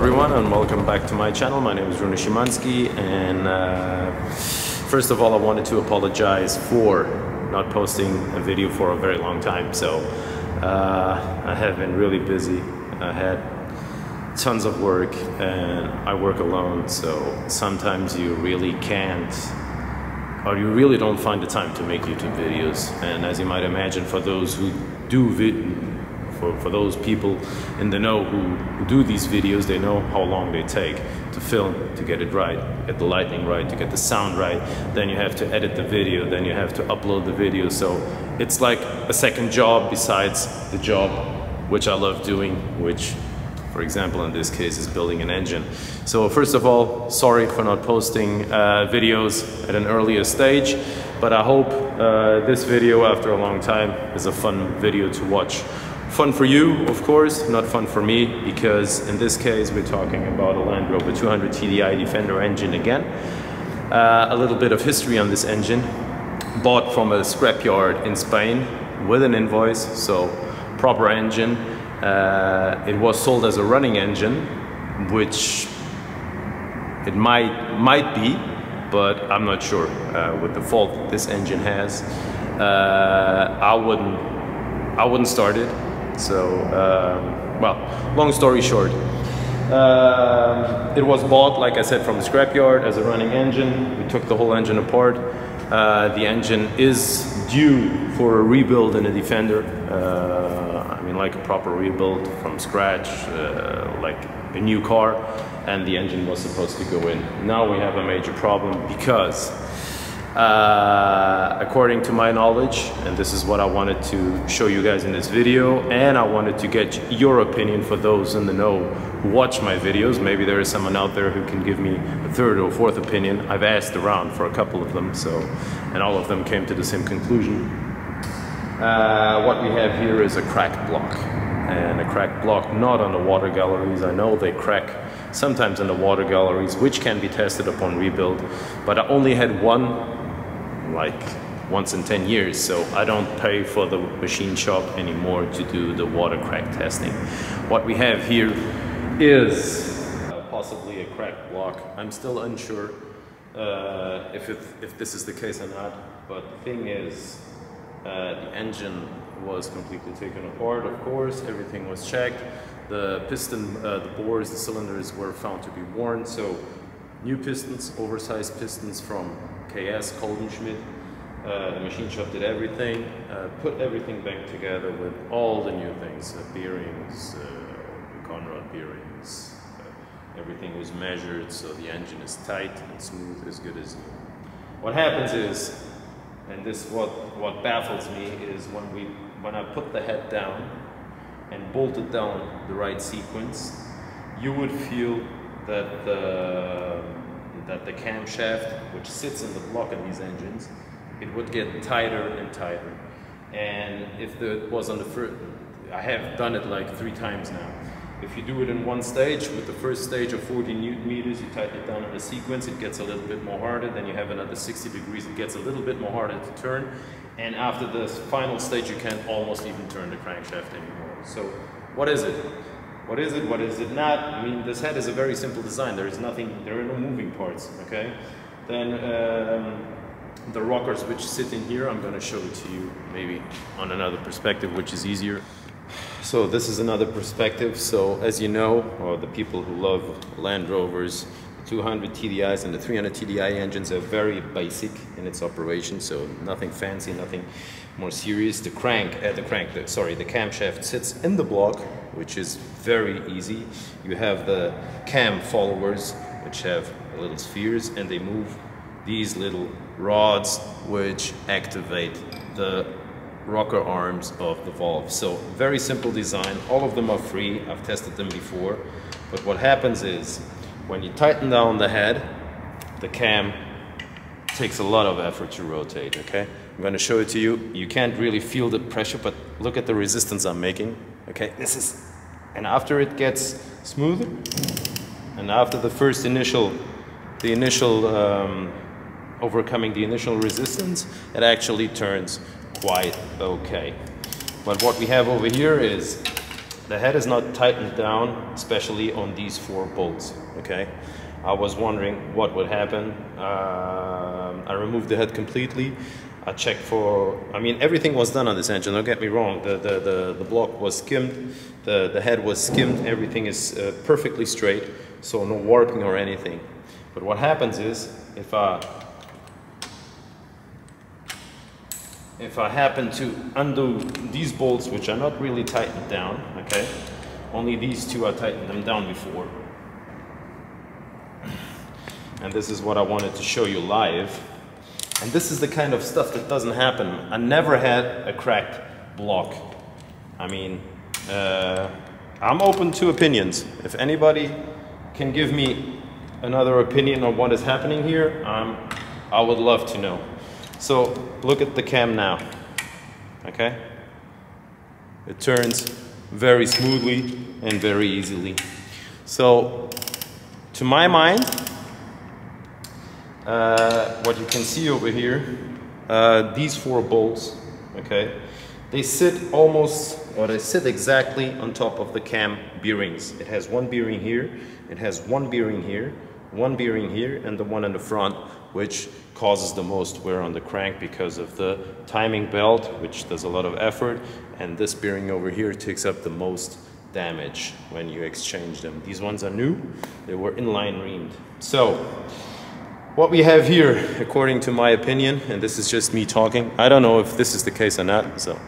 everyone and welcome back to my channel. My name is Rune Szymanski and uh, first of all I wanted to apologize for not posting a video for a very long time. So uh, I have been really busy. I had tons of work and I work alone so sometimes you really can't or you really don't find the time to make YouTube videos and as you might imagine for those who do for, for those people in the know who, who do these videos, they know how long they take to film, to get it right, get the lighting right, to get the sound right. Then you have to edit the video, then you have to upload the video. So it's like a second job besides the job which I love doing, which for example in this case is building an engine. So first of all, sorry for not posting uh, videos at an earlier stage, but I hope uh, this video after a long time is a fun video to watch. Fun for you, of course, not fun for me, because in this case we're talking about a Land Rover 200 TDI Defender engine again. Uh, a little bit of history on this engine. Bought from a scrapyard in Spain with an invoice, so proper engine. Uh, it was sold as a running engine, which it might might be, but I'm not sure uh, with the fault this engine has. Uh, I wouldn't I wouldn't start it. So, um, well, long story short, um, it was bought, like I said, from the scrapyard as a running engine. We took the whole engine apart. Uh, the engine is due for a rebuild in a Defender. Uh, I mean, like a proper rebuild from scratch, uh, like a new car, and the engine was supposed to go in. Now we have a major problem because uh, according to my knowledge, and this is what I wanted to show you guys in this video, and I wanted to get your opinion for those in the know who watch my videos. Maybe there is someone out there who can give me a third or fourth opinion. I've asked around for a couple of them, so, and all of them came to the same conclusion. Uh, what we have here is a cracked block, and a cracked block not on the water galleries. I know they crack sometimes in the water galleries, which can be tested upon rebuild, but I only had one like once in 10 years so I don't pay for the machine shop anymore to do the water crack testing. What we have here is uh, possibly a cracked block. I'm still unsure uh, if, it, if this is the case or not but the thing is uh, the engine was completely taken apart of course everything was checked the piston uh, the bores the cylinders were found to be worn so new pistons oversized pistons from KS, Kolbenschmidt. Uh, the machine shop did everything, uh, put everything back together with all the new things, uh, bearings, uh, Conrad bearings, uh, everything was measured so the engine is tight and smooth as good as new. What happens is, and this what, what baffles me, is when, we, when I put the head down and bolted down the right sequence, you would feel that the that the camshaft, which sits in the block of these engines, it would get tighter and tighter. And if it was on the first, I have done it like three times now. If you do it in one stage, with the first stage of 40 newton meters, you tighten it down in a sequence, it gets a little bit more harder, then you have another 60 degrees, it gets a little bit more harder to turn, and after the final stage, you can't almost even turn the crankshaft anymore. So what is it? What is it? What is it not? I mean, this head is a very simple design. There is nothing, there are no moving parts, okay? Then um, the rockers which sit in here, I'm gonna show it to you maybe on another perspective, which is easier. So this is another perspective. So as you know, or the people who love Land Rovers, 200 TDIs and the 300 TDI engines are very basic in its operation, so nothing fancy, nothing more serious. The crank, uh, the crank, the, sorry, the camshaft sits in the block, which is very easy. You have the cam followers, which have little spheres, and they move these little rods, which activate the rocker arms of the valve. So very simple design. All of them are free. I've tested them before. But what happens is when you tighten down the head, the cam takes a lot of effort to rotate, okay? I'm gonna show it to you. You can't really feel the pressure, but look at the resistance I'm making, okay? This is, and after it gets smoother, and after the first initial, the initial, um, overcoming the initial resistance, it actually turns quite okay. But what we have over here is the head is not tightened down, especially on these four bolts, okay? I was wondering what would happen. Uh, I removed the head completely. I checked for, I mean, everything was done on this engine, don't get me wrong. The, the, the, the block was skimmed, the, the head was skimmed, everything is uh, perfectly straight, so no warping or anything. But what happens is, if I, if I happen to undo these bolts, which are not really tightened down, okay, only these two I tightened them down before. And this is what I wanted to show you live. And this is the kind of stuff that doesn't happen. I never had a cracked block. I mean, uh, I'm open to opinions. If anybody can give me another opinion on what is happening here, um, I would love to know. So look at the cam now, okay? It turns very smoothly and very easily. So to my mind, uh, what you can see over here, uh, these four bolts, okay, they sit almost, or they sit exactly on top of the cam bearings. It has one bearing here, it has one bearing here, one bearing here, and the one in the front, which causes the most wear on the crank because of the timing belt, which does a lot of effort, and this bearing over here takes up the most damage when you exchange them. These ones are new, they were inline reamed. So, what we have here, according to my opinion, and this is just me talking, I don't know if this is the case or not, so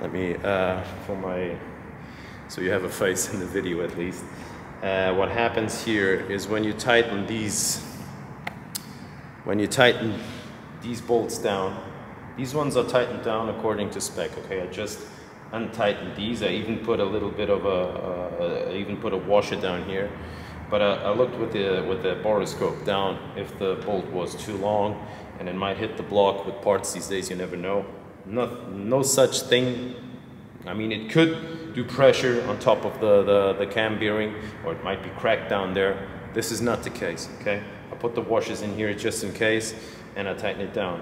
let me, uh, for my, so you have a face in the video at least. Uh, what happens here is when you tighten these, when you tighten these bolts down, these ones are tightened down according to spec, okay? I just untightened these. I even put a little bit of a, uh, I even put a washer down here. But uh, I looked with the, with the borescope down if the bolt was too long and it might hit the block with parts these days, you never know. No, no such thing. I mean, it could do pressure on top of the, the, the cam bearing or it might be cracked down there. This is not the case, okay? I put the washers in here just in case and I tighten it down.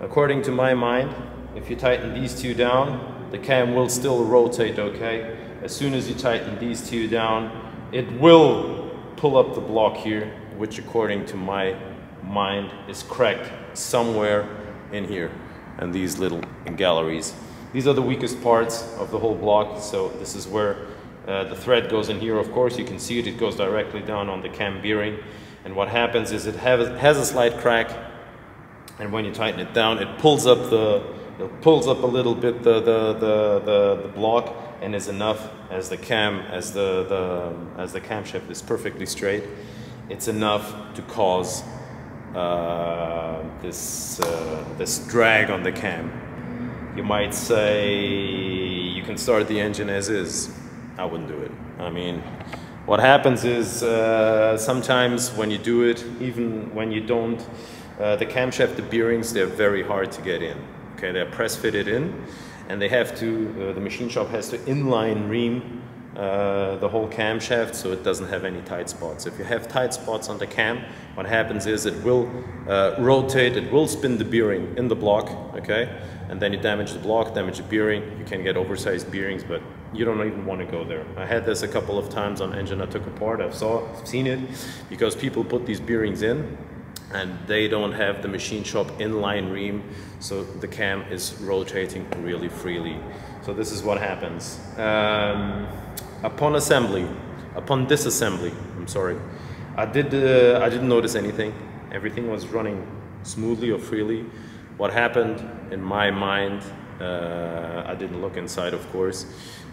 According to my mind, if you tighten these two down, the cam will still rotate okay. As soon as you tighten these two down, it will pull up the block here, which according to my mind is cracked somewhere in here and these little galleries. These are the weakest parts of the whole block, so this is where uh, the thread goes in here. Of course, you can see it, it goes directly down on the cam bearing. And what happens is it has, has a slight crack, and when you tighten it down, it pulls up the it pulls up a little bit the, the, the, the, the block and is enough as the cam, as the, the, as the camshaft is perfectly straight, it's enough to cause uh, this, uh, this drag on the cam. You might say you can start the engine as is. I wouldn't do it. I mean, what happens is uh, sometimes when you do it, even when you don't, uh, the camshaft, the bearings, they're very hard to get in. Okay, they're press fitted in, and they have to. Uh, the machine shop has to inline ream uh, the whole camshaft so it doesn't have any tight spots. If you have tight spots on the cam, what happens is it will uh, rotate, it will spin the bearing in the block, okay? And then you damage the block, damage the bearing, you can get oversized bearings, but you don't even want to go there. I had this a couple of times on engine I took apart, I've saw, seen it, because people put these bearings in and they don't have the machine shop inline ream so the cam is rotating really freely. So this is what happens. Um, upon assembly upon disassembly I'm sorry. I did uh, I didn't notice anything. Everything was running smoothly or freely. What happened? In my mind uh, I didn't look inside of course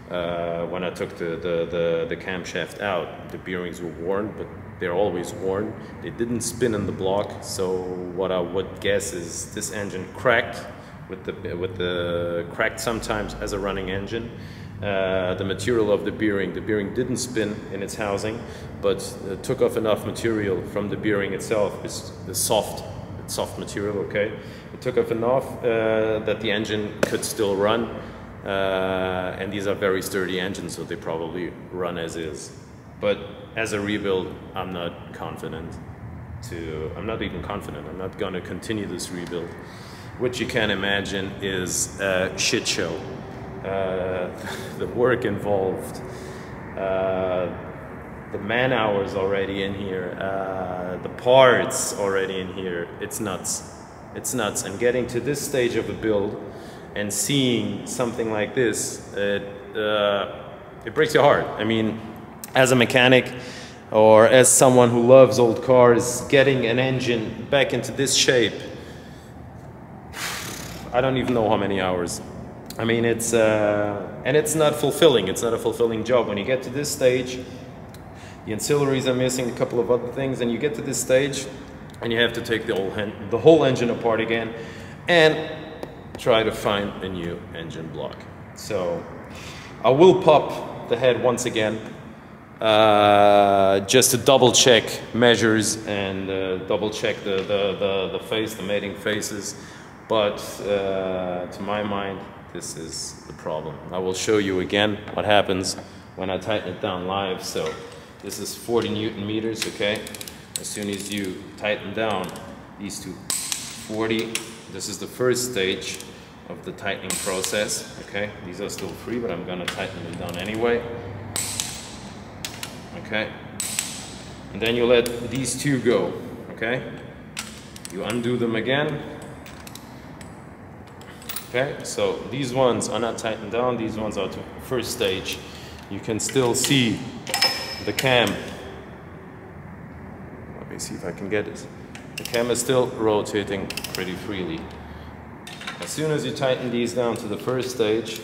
uh, when I took the, the, the, the camshaft out the bearings were worn but they're always worn. They didn't spin in the block, so what I would guess is this engine cracked with the with the cracked sometimes as a running engine. Uh, the material of the bearing, the bearing didn't spin in its housing, but took off enough material from the bearing itself. It's the soft, it's soft material. Okay, it took off enough uh, that the engine could still run. Uh, and these are very sturdy engines, so they probably run as is. But as a rebuild, I'm not confident to, I'm not even confident, I'm not gonna continue this rebuild, which you can imagine is a shit show. Uh, the work involved, Uh, the man hours already in here, uh, the parts already in here. It's nuts. It's nuts. And getting to this stage of the build and seeing something like this, it, uh, it breaks your heart. I mean, as a mechanic or as someone who loves old cars, getting an engine back into this shape, I don't even know how many hours. I mean, it's, uh, and it's not fulfilling. It's not a fulfilling job. When you get to this stage, the ancillaries are missing, a couple of other things, and you get to this stage and you have to take the whole, the whole engine apart again and try to find a new engine block. So I will pop the head once again uh, just to double check measures and uh, double check the, the, the, the, face, the mating faces. But uh, to my mind, this is the problem. I will show you again what happens when I tighten it down live. So this is 40 Newton meters, okay? As soon as you tighten down these two 40, this is the first stage of the tightening process, okay? These are still free, but I'm gonna tighten them down anyway. Okay? And then you let these two go, okay? You undo them again. Okay, so these ones are not tightened down, these ones are to first stage. You can still see the cam. Let me see if I can get it. The cam is still rotating pretty freely. As soon as you tighten these down to the first stage,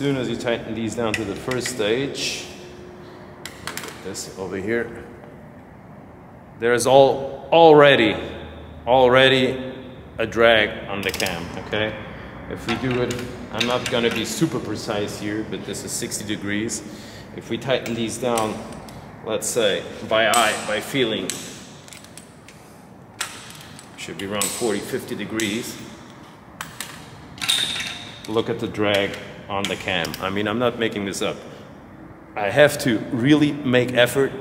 soon as you tighten these down to the first stage, this over here, there's all already, already a drag on the cam, okay? If we do it, I'm not gonna be super precise here, but this is 60 degrees. If we tighten these down, let's say, by eye, by feeling, should be around 40, 50 degrees. Look at the drag on the cam. I mean, I'm not making this up. I have to really make effort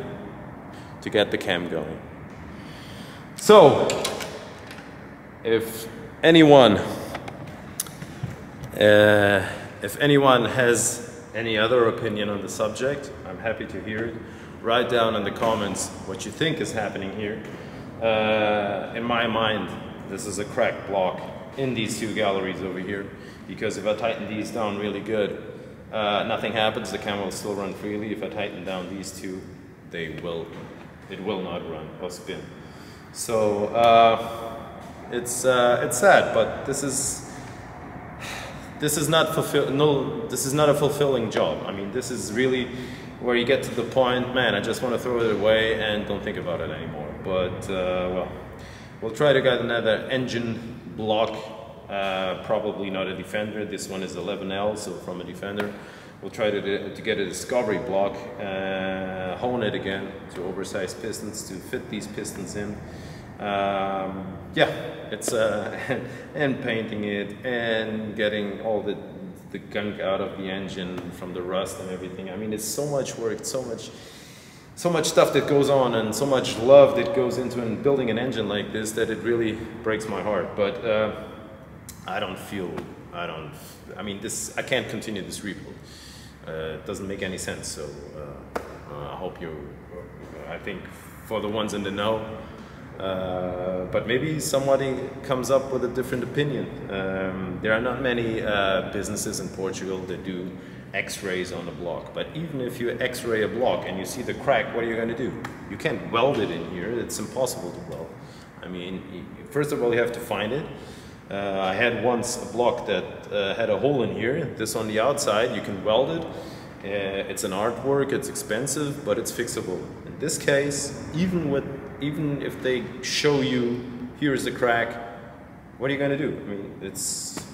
to get the cam going. So, if anyone uh, if anyone has any other opinion on the subject, I'm happy to hear it. Write down in the comments what you think is happening here. Uh, in my mind, this is a cracked block in these two galleries over here because if I tighten these down really good, uh, nothing happens, the camera will still run freely. If I tighten down these two, they will, it will not run or spin. So, uh, it's uh, it's sad, but this is this is not fulfill no this is not a fulfilling job. I mean, this is really where you get to the point, man, I just want to throw it away and don't think about it anymore. But uh, well, we'll try to get another engine block. Uh, probably not a Defender. This one is 11L, so from a Defender. We'll try to, to get a Discovery block, uh, hone it again to oversized pistons to fit these pistons in um, yeah, it's uh, and painting it and getting all the the gunk out of the engine from the rust and everything. I mean, it's so much work, so much, so much stuff that goes on, and so much love that goes into in building an engine like this that it really breaks my heart. But uh, I don't feel, I don't, I mean, this, I can't continue this rebuild. Uh, it doesn't make any sense. So uh, I hope you, I think for the ones in the know. Uh, but maybe somebody comes up with a different opinion. Um, there are not many uh, businesses in Portugal that do x-rays on a block. But even if you x-ray a block and you see the crack, what are you going to do? You can't weld it in here. It's impossible to weld. I mean, first of all, you have to find it. Uh, I had once a block that uh, had a hole in here. This on the outside, you can weld it. Uh, it's an artwork, it's expensive, but it's fixable. In this case, even with even if they show you here's the crack, what are you going to do? I mean, it's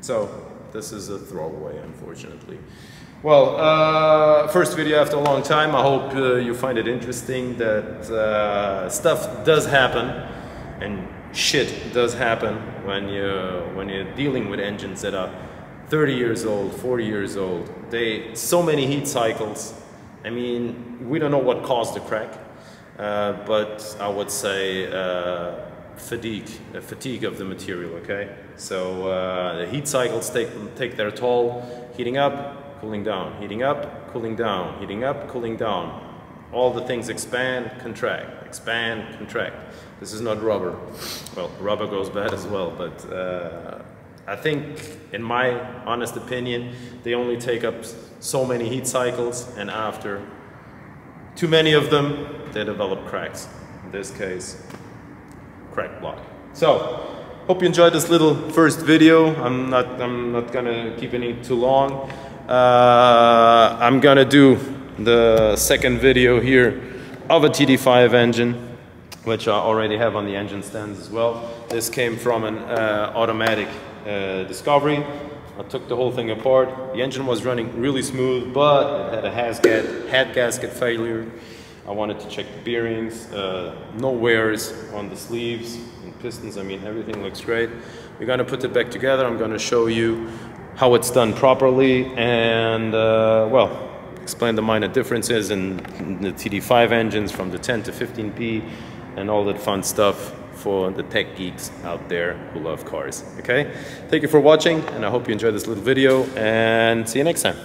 so this is a throwaway, unfortunately. Well, uh, first video after a long time. I hope uh, you find it interesting that uh, stuff does happen and shit does happen when you when you're dealing with engines that are 30 years old, 40 years old. They so many heat cycles. I mean, we don't know what caused the crack. Uh, but I would say uh, fatigue, fatigue of the material. Okay, so uh, the heat cycles take take their toll. Heating up, cooling down. Heating up, cooling down. Heating up, cooling down. All the things expand, contract, expand, contract. This is not rubber. Well, rubber goes bad as well, but uh, I think, in my honest opinion, they only take up so many heat cycles, and after too many of them, they develop cracks. In this case, crack block. So, hope you enjoyed this little first video. I'm not, I'm not gonna keep any too long. Uh, I'm gonna do the second video here of a TD5 engine, which I already have on the engine stands as well. This came from an uh, automatic uh, Discovery. I took the whole thing apart. The engine was running really smooth, but it had a head gasket failure. I wanted to check the bearings, uh, no wears on the sleeves and pistons. I mean, everything looks great. We're gonna put it back together. I'm gonna show you how it's done properly and, uh, well, explain the minor differences in the TD5 engines from the 10 to 15P and all that fun stuff for the tech geeks out there who love cars. Okay? Thank you for watching and I hope you enjoyed this little video and see you next time.